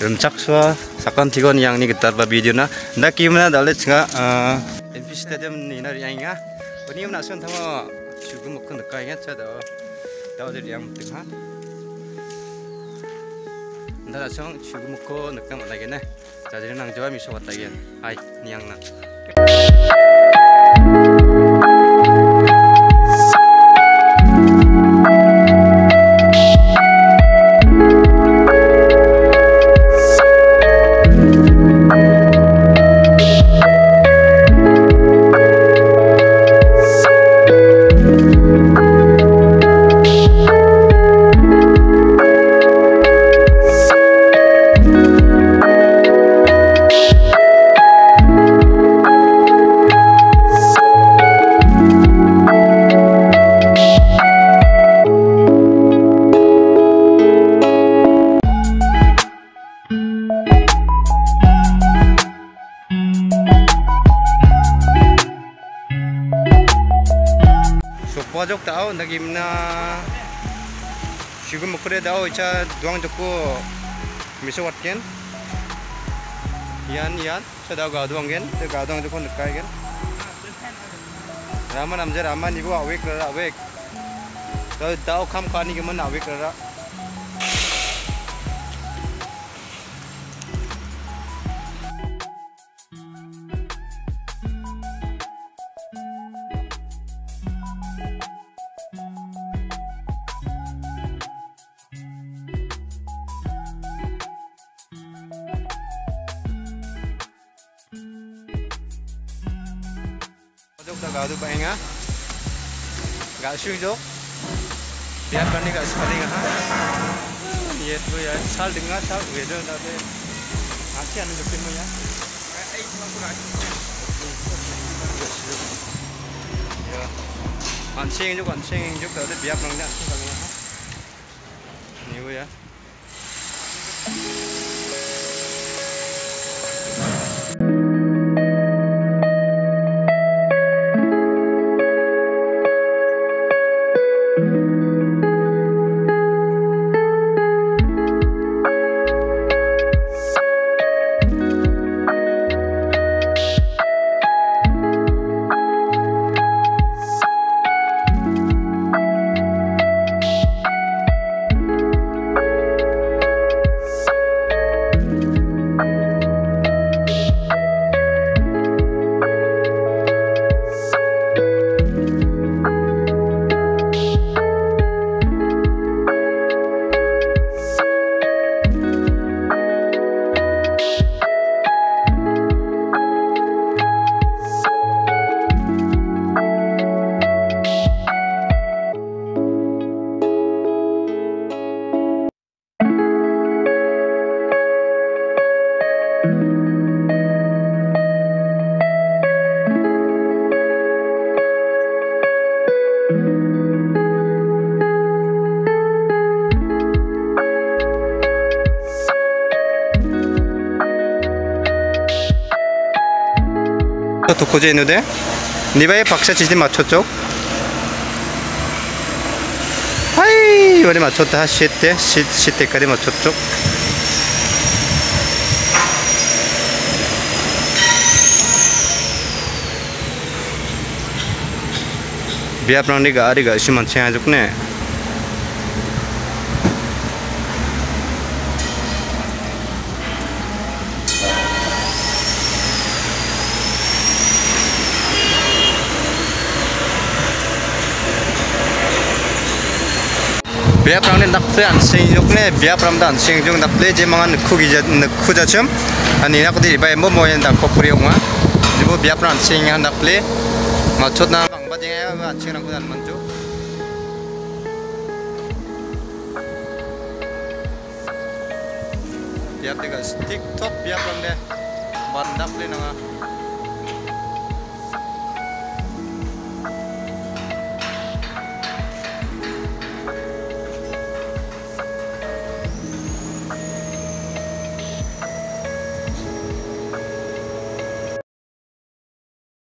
연착수와 사건 티건 양니 그따바 비디오나 나 기분나 달래 증가 어 엔피시대점 이날 양이야 어니음 나선 타마 죽음 먹고 늦까 양이 차다 다들 양 뜨가 나라 성 죽음 먹고 늦까 만나겠네 자들은 낭조와 미소 왔다겐 아이 니양나 shugum mukre tau icha duang joko miso watken yan yan cha dau ga duang gen te ga duang joko nakai gen raman amje raman ibu awek ra awek tau tau kham khani ke man awek ra 가도 바행아 가슈죠 biar bani gak sekali nggak ya. Ya sal dengar sal. Wedo tapi aci anu jepinmu ya. Ya iya. kancing juga kancing juga tapi biar nangnya kancing kamu ya ya. 도코제 있는데 니바의 박사 지지 맞췄죠? 하이 이번에 맞췄다 시때 시때까지 맞췄죠? si mancing ajuk ne biar perang ni nak play ansing juk ne biar perang dan ansing juk nak play je mangan kugi je ku jacem ani nak di bai mo mo yang dak kopuri onga jibo biar perang ansing yang nak play macot na bang ba jeng ansing nak kudan tiga stick top biar perang de ban nak play nanga